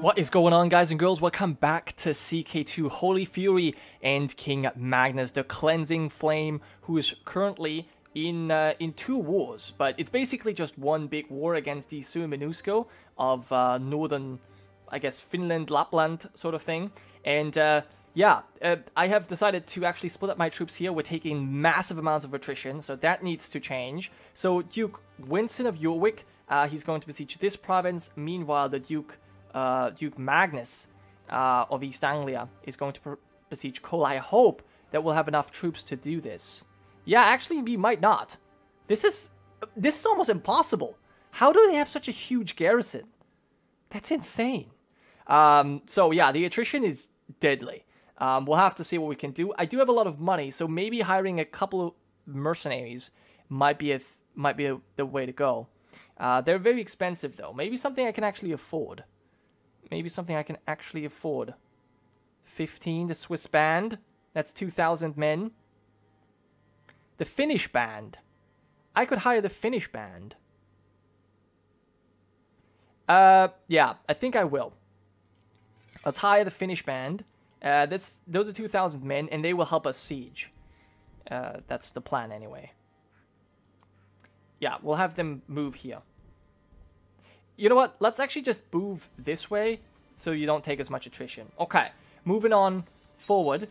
What is going on, guys and girls? Welcome back to CK2 Holy Fury and King Magnus, the Cleansing Flame, who is currently in uh, in two wars, but it's basically just one big war against the Suomenusko of uh, northern, I guess, Finland, Lapland sort of thing. And uh, yeah, uh, I have decided to actually split up my troops here. We're taking massive amounts of attrition, so that needs to change. So Duke Winston of Jorvik, uh, he's going to besiege this province. Meanwhile, the Duke uh, Duke Magnus uh, of East Anglia is going to besiege Kola. I hope that we'll have enough troops to do this. Yeah, actually, we might not. This is this is almost impossible. How do they have such a huge garrison? That's insane. Um, so yeah, the attrition is deadly. Um, we'll have to see what we can do. I do have a lot of money, so maybe hiring a couple of mercenaries might be a might be a, the way to go. Uh, they're very expensive though. Maybe something I can actually afford. Maybe something I can actually afford. 15, the Swiss band. That's 2,000 men. The Finnish band. I could hire the Finnish band. Uh, yeah, I think I will. Let's hire the Finnish band. Uh, those are 2,000 men, and they will help us siege. Uh, that's the plan anyway. Yeah, we'll have them move here. You know what? Let's actually just move this way so you don't take as much attrition. Okay, moving on forward.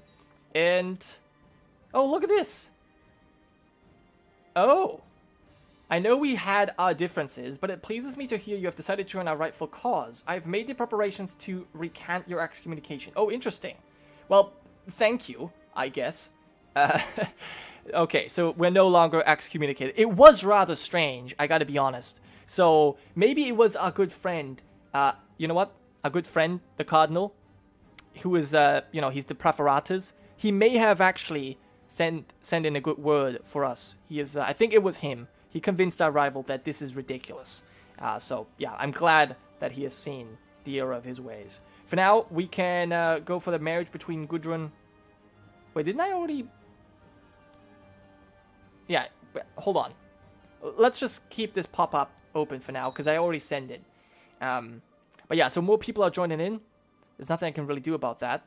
And... Oh, look at this! Oh! I know we had our differences, but it pleases me to hear you have decided to join our rightful cause. I've made the preparations to recant your excommunication. Oh, interesting. Well, thank you, I guess. Uh, okay, so we're no longer excommunicated. It was rather strange, I gotta be honest. So maybe it was our good friend, uh, you know what? A good friend, the Cardinal, who is, uh, you know, he's the Preferatus. He may have actually sent sent in a good word for us. He is, uh, I think it was him. He convinced our rival that this is ridiculous. Uh, so yeah, I'm glad that he has seen the error of his ways. For now, we can uh, go for the marriage between Gudrun. Wait, didn't I already? Yeah, hold on. Let's just keep this pop up open for now because I already sent it. Um, but yeah, so more people are joining in. There's nothing I can really do about that.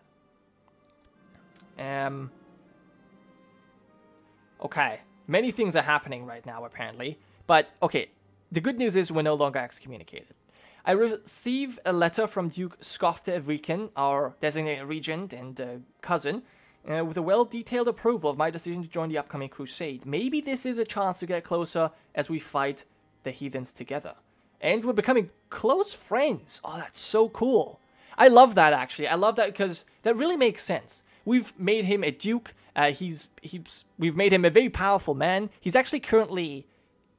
Um. Okay, many things are happening right now apparently. But okay, the good news is we're no longer excommunicated. I received a letter from Duke Skofte of Riken, our designated regent and uh, cousin, uh, with a well-detailed approval of my decision to join the upcoming crusade. Maybe this is a chance to get closer as we fight the heathens together. And we're becoming close friends. Oh, that's so cool. I love that actually. I love that because that really makes sense. We've made him a duke. Uh, he's he's we've made him a very powerful man. He's actually currently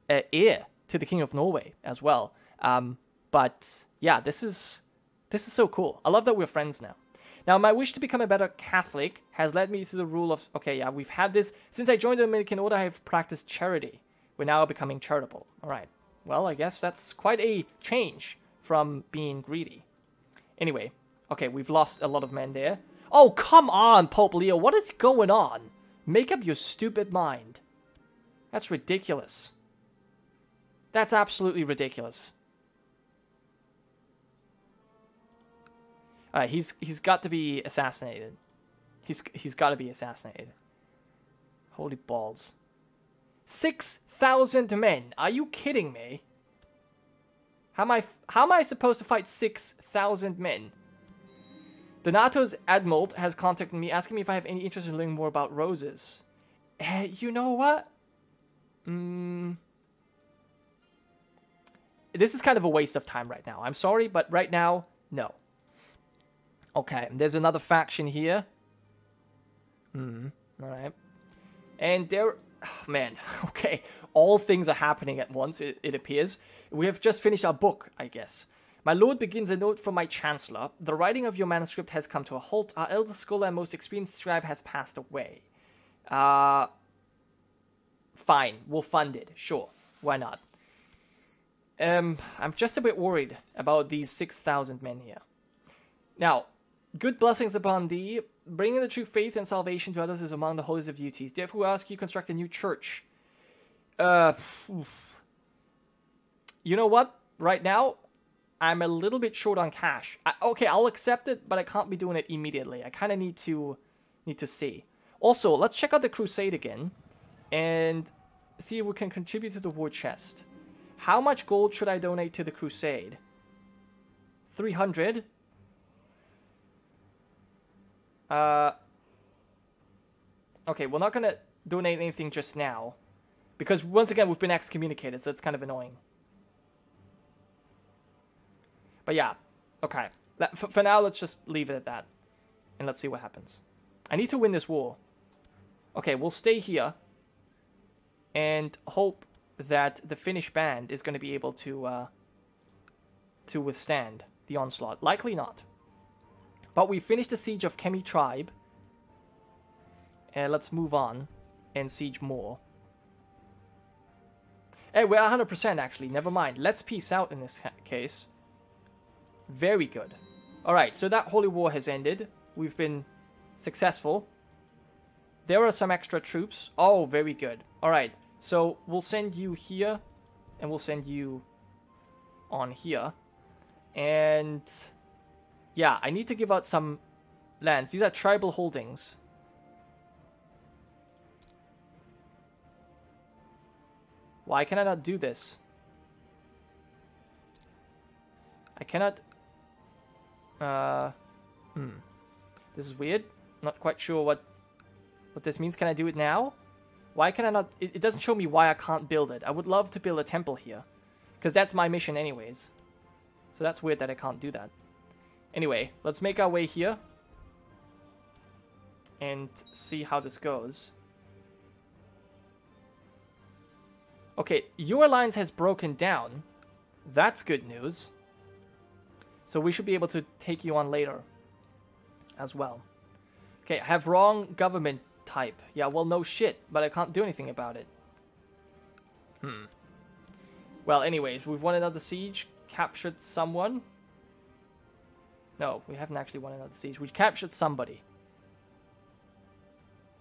uh, heir to the king of Norway as well. Um, but yeah, this is this is so cool. I love that we're friends now. Now, my wish to become a better Catholic has led me to the rule of okay, yeah, we've had this since I joined the Dominican Order. I have practiced charity. We're now becoming charitable. All right. Well, I guess that's quite a change from being greedy. Anyway, okay, we've lost a lot of men there. Oh, come on, Pope Leo, what is going on? Make up your stupid mind. That's ridiculous. That's absolutely ridiculous. Alright, he's he's got to be assassinated. He's he's got to be assassinated. Holy balls. 6,000 men. Are you kidding me? How am I, how am I supposed to fight 6,000 men? Donato's Admult has contacted me asking me if I have any interest in learning more about roses. Uh, you know what? Mm, this is kind of a waste of time right now. I'm sorry, but right now, no. Okay, there's another faction here. Hmm, alright. And there oh, man, okay, all things are happening at once, it, it appears. We have just finished our book, I guess. My lord begins a note from my chancellor. The writing of your manuscript has come to a halt. Our eldest scholar and most experienced scribe has passed away. Uh, fine, we'll fund it. Sure, why not? Um, I'm just a bit worried about these 6,000 men here. Now, good blessings upon thee. Bringing the true faith and salvation to others is among the holiest of duties. Therefore, we ask you construct a new church. Uh, oof. you know what? Right now, I'm a little bit short on cash. I, okay, I'll accept it, but I can't be doing it immediately. I kind of need to need to see. Also, let's check out the Crusade again and see if we can contribute to the war chest. How much gold should I donate to the Crusade? 300? Uh, okay, we're not going to donate anything just now. Because once again, we've been excommunicated, so it's kind of annoying. But yeah, okay. For, for now, let's just leave it at that. And let's see what happens. I need to win this war. Okay, we'll stay here. And hope that the Finnish band is going to be able to uh, to withstand the onslaught. Likely not. But we finished the siege of Kemi tribe. And let's move on and siege more. Hey, we're 100% actually. Never mind. Let's peace out in this case. Very good. Alright, so that holy war has ended. We've been successful. There are some extra troops. Oh, very good. Alright, so we'll send you here. And we'll send you on here. And yeah, I need to give out some lands. These are tribal holdings. Why can I not do this? I cannot... Uh, hmm. This is weird. Not quite sure what what this means. Can I do it now? Why can I not... It, it doesn't show me why I can't build it. I would love to build a temple here. Because that's my mission anyways. So that's weird that I can't do that. Anyway, let's make our way here. And see how this goes. Okay, your alliance has broken down. That's good news. So we should be able to take you on later as well. Okay, I have wrong government type. Yeah, well, no shit, but I can't do anything about it. Hmm. Well, anyways, we've won another siege, captured someone. No, we haven't actually won another siege. We captured somebody.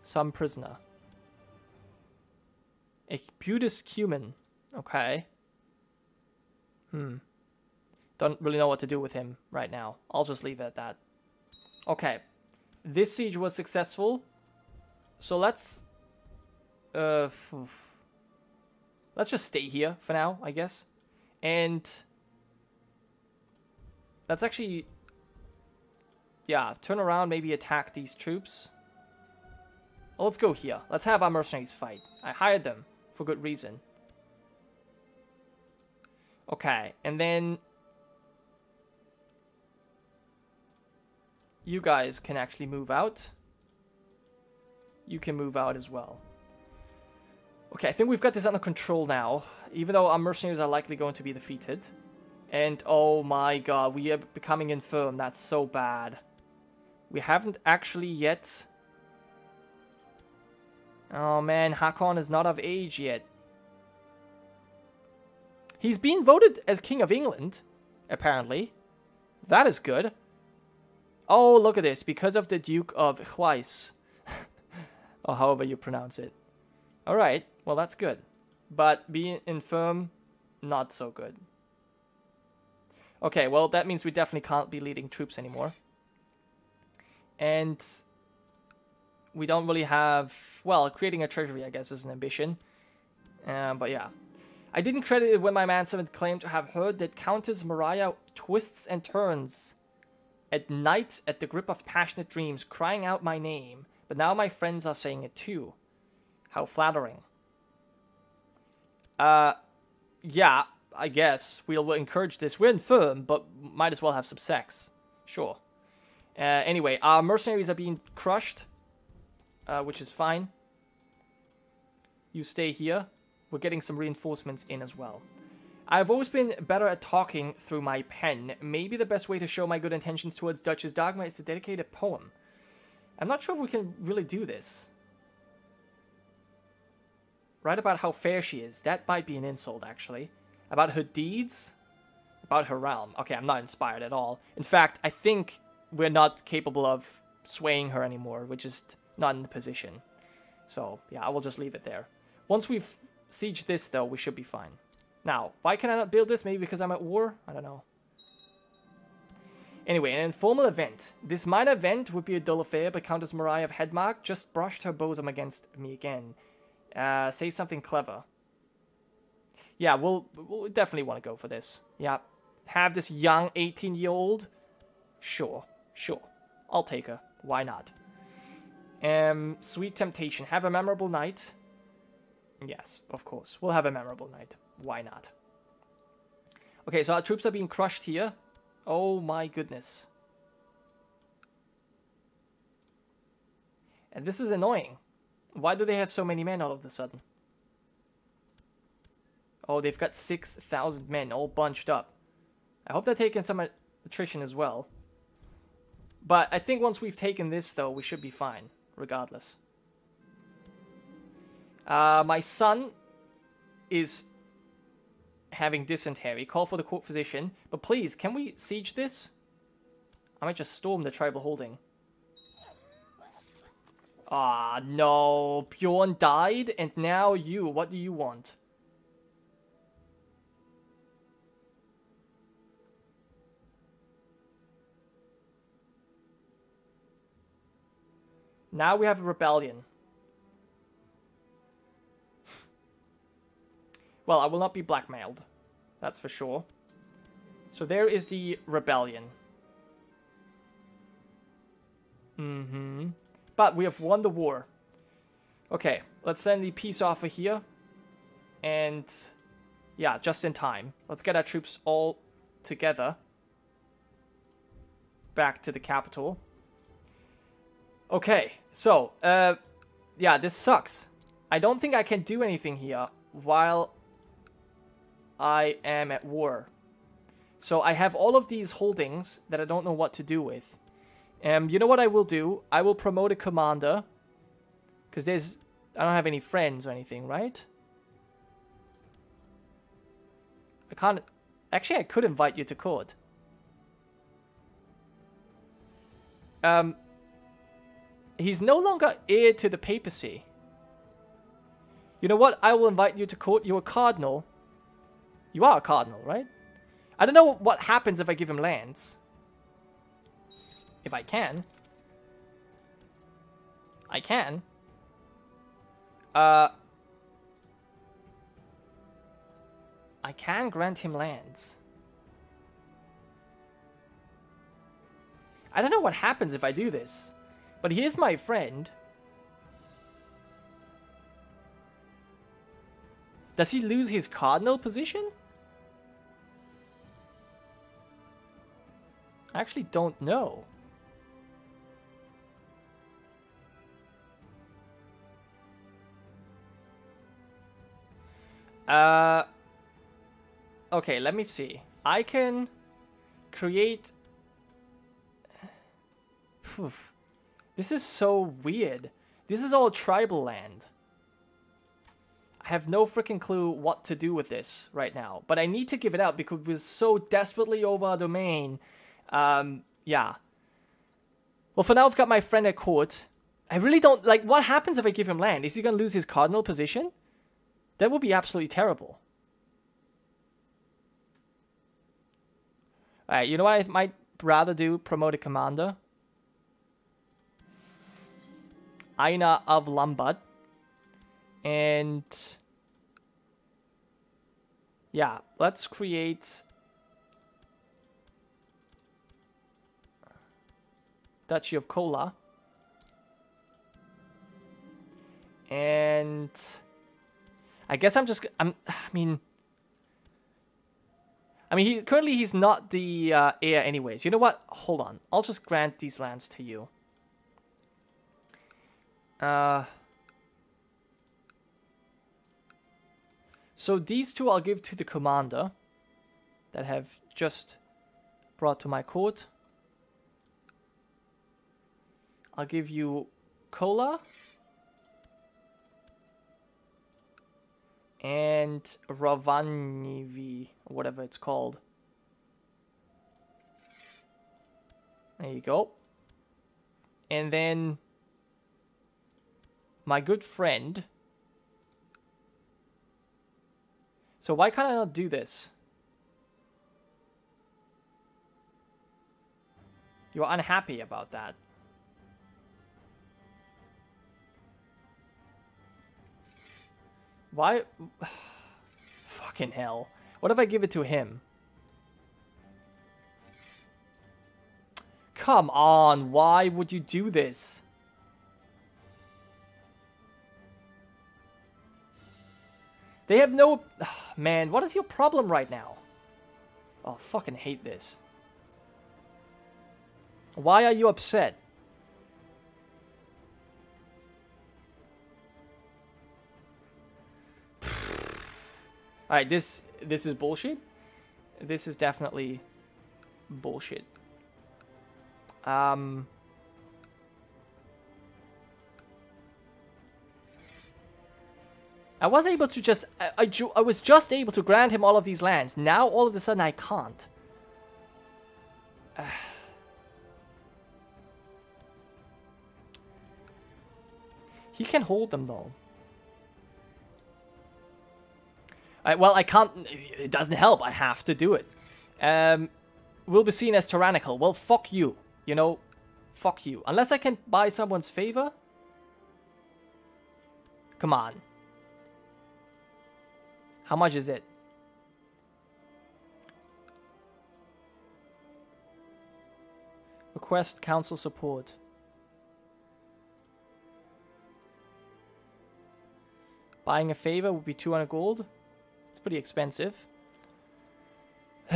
Some prisoner. A Buddhist cumin. Okay. Hmm. Don't really know what to do with him right now. I'll just leave it at that. Okay. This siege was successful. So let's... Uh, let's just stay here for now, I guess. And... Let's actually... Yeah, turn around, maybe attack these troops. Let's go here. Let's have our mercenaries fight. I hired them for good reason. Okay, and then you guys can actually move out. You can move out as well. Okay, I think we've got this under control now, even though our mercenaries are likely going to be defeated. And oh my god, we are becoming infirm. That's so bad. We haven't actually yet Oh man, Hakon is not of age yet. He's been voted as King of England, apparently. That is good. Oh, look at this. Because of the Duke of Hwicce. or however you pronounce it. Alright, well that's good. But being infirm, not so good. Okay, well that means we definitely can't be leading troops anymore. And we don't really have... Well, creating a treasury, I guess, is an ambition. Uh, but yeah. I didn't credit it when my manservant claimed to have heard that Countess Mariah twists and turns at night at the grip of passionate dreams, crying out my name. But now my friends are saying it too. How flattering. Uh, yeah, I guess. We'll encourage this. We're infirm, but might as well have some sex. Sure. Uh, anyway, our mercenaries are being crushed uh, which is fine. You stay here. We're getting some reinforcements in as well. I've always been better at talking through my pen. Maybe the best way to show my good intentions towards Duchess dogma is to dedicate a poem. I'm not sure if we can really do this. Write about how fair she is. That might be an insult, actually. About her deeds? About her realm. Okay, I'm not inspired at all. In fact, I think we're not capable of swaying her anymore, We're just not in the position. So, yeah, I will just leave it there. Once we've sieged this, though, we should be fine. Now, why can I not build this? Maybe because I'm at war? I don't know. Anyway, an informal event. This minor event would be a dull affair, but Countess Mariah of Hedmark just brushed her bosom against me again. Uh, say something clever. Yeah, we'll, we'll definitely want to go for this. Yeah. Have this young 18-year-old? Sure, sure. I'll take her. Why not? Um, Sweet Temptation. Have a memorable night. Yes, of course. We'll have a memorable night. Why not? Okay, so our troops are being crushed here. Oh my goodness. And this is annoying. Why do they have so many men all of a sudden? Oh, they've got 6,000 men all bunched up. I hope they're taking some attrition as well. But I think once we've taken this, though, we should be fine, regardless. Uh, my son is having dysentery. Call for the court physician. But please, can we siege this? I might just storm the tribal holding. Ah, no. Bjorn died, and now you. What do you want? Now we have a rebellion. Well, I will not be blackmailed. That's for sure. So there is the rebellion. Mm-hmm. But we have won the war. Okay, let's send the peace offer here. And yeah, just in time. Let's get our troops all together. Back to the capital. Okay, so, uh, yeah, this sucks. I don't think I can do anything here while I am at war. So I have all of these holdings that I don't know what to do with. Um, you know what I will do? I will promote a commander. Because there's... I don't have any friends or anything, right? I can't... Actually, I could invite you to court. Um, he's no longer heir to the papacy. You know what? I will invite you to court. You're a cardinal. You are a cardinal, right? I don't know what happens if I give him lands. If I can. I can. Uh... I can grant him lands. I don't know what happens if I do this. But he is my friend. Does he lose his cardinal position? I actually don't know. Uh, okay, let me see. I can create... This is so weird. This is all tribal land. I have no freaking clue what to do with this right now. But I need to give it out because we're so desperately over our domain um, yeah. Well, for now, I've got my friend at court. I really don't... Like, what happens if I give him land? Is he going to lose his cardinal position? That would be absolutely terrible. Alright, you know what I might rather do? Promote a commander. Aina of Lombard. And... Yeah, let's create Duchy of Kola. And I guess I'm just I'm I mean I mean he currently he's not the uh, heir anyways. You know what? Hold on. I'll just grant these lands to you. Uh So these two I'll give to the commander that have just brought to my court. I'll give you Kola. And Ravanivi, whatever it's called. There you go. And then my good friend. So why can't I not do this? You're unhappy about that. Why? Fucking hell. What if I give it to him? Come on, why would you do this? They have no... Man, what is your problem right now? Oh, fucking hate this. Why are you upset? Alright, this this is bullshit. This is definitely bullshit. Um I was able to just I, I, I was just able to grant him all of these lands. Now all of a sudden I can't. he can hold them though. I, well, I can't... It doesn't help. I have to do it. Um, will be seen as tyrannical. Well, fuck you. You know, fuck you. Unless I can buy someone's favor? Come on. How much is it? Request council support. Buying a favor would be 200 gold pretty expensive.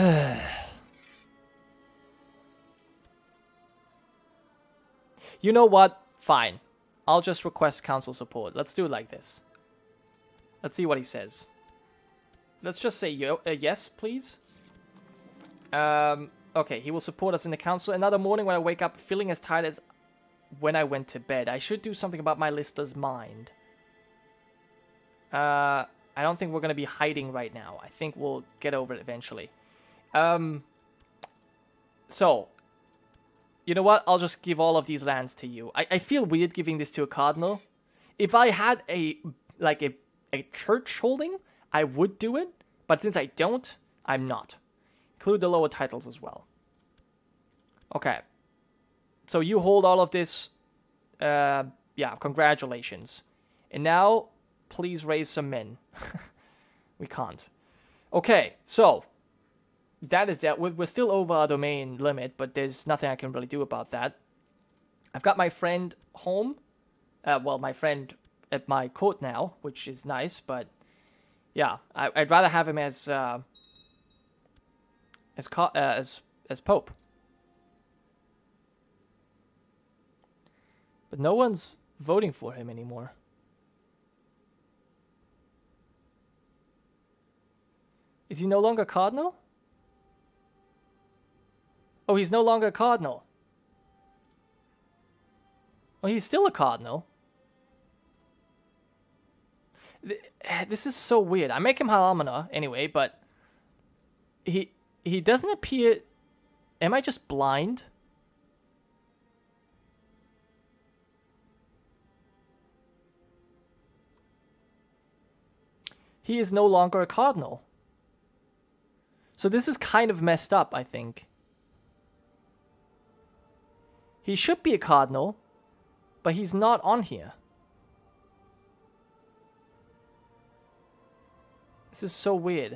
you know what? Fine. I'll just request council support. Let's do it like this. Let's see what he says. Let's just say yo uh, yes, please. Um, okay, he will support us in the council. Another morning when I wake up feeling as tired as when I went to bed. I should do something about my lister's mind. Uh, I don't think we're going to be hiding right now. I think we'll get over it eventually. Um, so, you know what? I'll just give all of these lands to you. I, I feel weird giving this to a cardinal. If I had a, like, a, a church holding, I would do it. But since I don't, I'm not. Include the lower titles as well. Okay. So you hold all of this. Uh, yeah, congratulations. And now please raise some men. we can't. Okay, so that is that. We're still over our domain limit, but there's nothing I can really do about that. I've got my friend home. Uh, well, my friend at my court now, which is nice, but yeah, I, would rather have him as uh, as uh, as as pope. But no one's voting for him anymore. Is he no longer cardinal? Oh, he's no longer a cardinal. Oh, he's still a cardinal. This is so weird. I make him Almoner anyway, but he he doesn't appear. Am I just blind? He is no longer a cardinal. So this is kind of messed up, I think. He should be a cardinal, but he's not on here. This is so weird.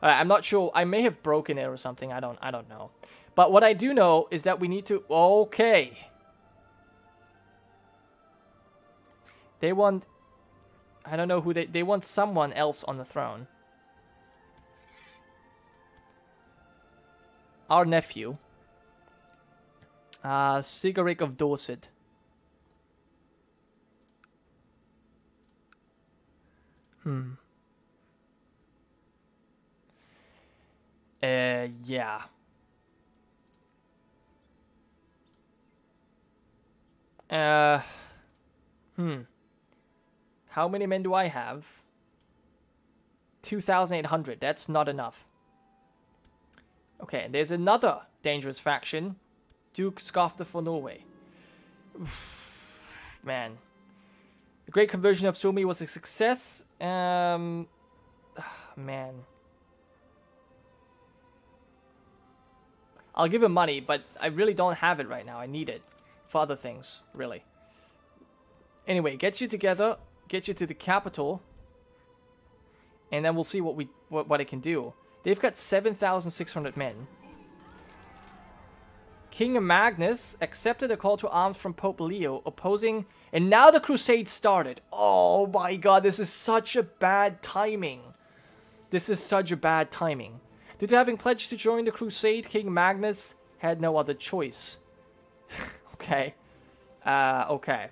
Uh, I'm not sure. I may have broken it or something. I don't. I don't know. But what I do know is that we need to. Okay. They want. I don't know who they. They want someone else on the throne. Our nephew, uh, Sigaric of Dorset. Hmm. Uh, yeah. Uh, hmm. How many men do I have? 2,800. That's not enough. Okay, there's another dangerous faction. Duke Skafter for Norway. Man. The great conversion of Suomi was a success. Um, ah, man. I'll give him money, but I really don't have it right now. I need it for other things, really. Anyway, get you together, get you to the capital, and then we'll see what we what, what it can do. They've got 7,600 men. King Magnus accepted a call to arms from Pope Leo, opposing, and now the crusade started. Oh my god, this is such a bad timing. This is such a bad timing. Due to having pledged to join the crusade, King Magnus had no other choice. okay. Uh, okay.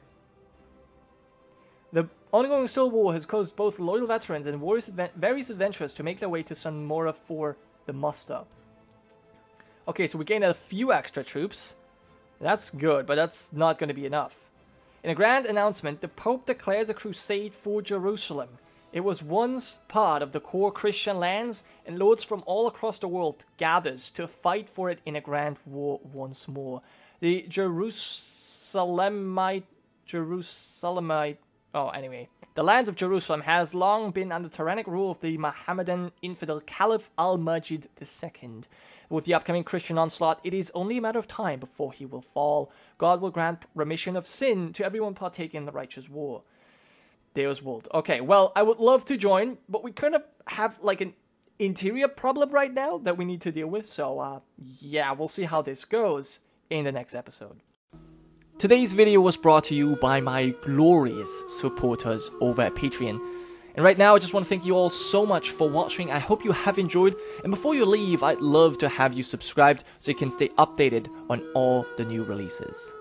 The ongoing civil war has caused both loyal veterans and warriors various adventurers to make their way to Sun Mora for the muster. Okay, so we gained a few extra troops. That's good, but that's not going to be enough. In a grand announcement, the Pope declares a crusade for Jerusalem. It was once part of the core Christian lands, and lords from all across the world gathers to fight for it in a grand war once more. The Jerusalemite Jerusalemite Oh, anyway. The lands of Jerusalem has long been under tyrannic rule of the Mohammedan infidel Caliph al-Majid II. With the upcoming Christian onslaught, it is only a matter of time before he will fall. God will grant remission of sin to everyone partaking in the righteous war. Deus Vult. Okay, well, I would love to join, but we kind of have like an interior problem right now that we need to deal with. So, uh, yeah, we'll see how this goes in the next episode. Today's video was brought to you by my glorious supporters over at Patreon. And right now, I just want to thank you all so much for watching. I hope you have enjoyed. And before you leave, I'd love to have you subscribed so you can stay updated on all the new releases.